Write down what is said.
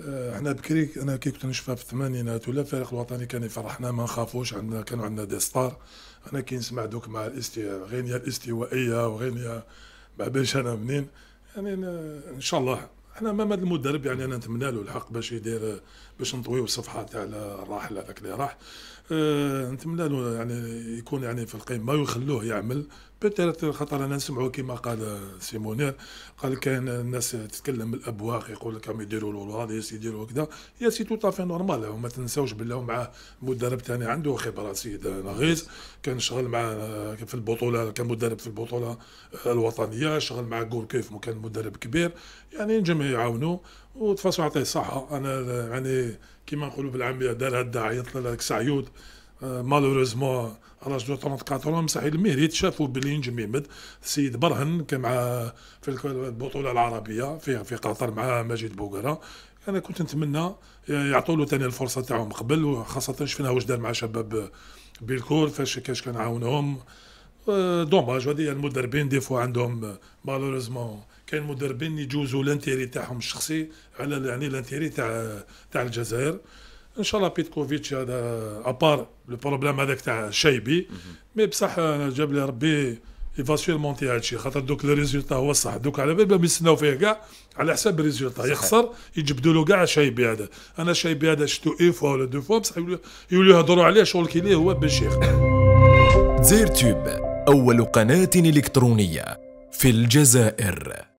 آه، إحنا بكري أنا كي كنت نشوفها في الثمانينات ولا الفريق الوطني كان يفرحنا ما نخافوش عندنا كانوا عندنا des stars. أنا كي نسمع دوك مع الاستواء غينيا الاستوائية وغينيا ما أنا منين يعني إن شاء الله إحنا امام هذا المدرب يعني أنا نتمنى له الحق باش يدير باش نطويو الصفحة تاع الراحل هذاك اللي راح. أه نتمنى له يعني يكون يعني في القمه ويخلوه يعمل. بتر خاطر أنا نسمعوا كما قال سيمونير. قال كاين الناس تتكلم الابواق يقول لك راهم يديروا له الوظيف يديروا كذا. يا سي تو طافي نورمال وما تنساوش بالله. مع مدرب ثاني عنده خبرة. سيد نغيز كان شغل مع في البطولة كان مدرب في البطولة الوطنية شغل مع كيف كان مدرب كبير. يعني نجم يعاونوا وتفاصيل يعطيه الصحه أنا يعني كيما نقولوا بالعامية دار الداعي يطلع لك سعيود. مالوريزمون راج دو 34 مسح الميريت شافوا بلي نجم يمد السيد برهن كان مع في البطولة العربية في في قطر مع مجيد بوقرة أنا كنت نتمنى يعطوا له ثاني الفرصة تاعهم قبل. وخاصة شفنا واش دار مع شباب بلكور فاش كاش كان عاونهم. dommage هذه المدربين des fois عندهم malheureusement كاين مدربين يجوزوا ال intérêt تاعهم الشخصي على يعني ال intérêt تاع تاع الجزائر. إن شاء الله بيتكوفيتش هذا à part le problème هذاك تاع شايبي. مي بصح جاب لي ربي يفا سيرمونتي هادشي خاطر دوك لي ريزولتا هو الصح. دوك على بال يستناو فيه كاع على حساب الريزولتا يخسر يجبدوا له كاع شايبي هذا. أنا شايبي هذا شفتو اي فوا ولا دو فوا بصح يوليو يهضروا عليه شغل كي ليه هو بن شيخ زير تيوب. أول قناة إلكترونية في الجزائر.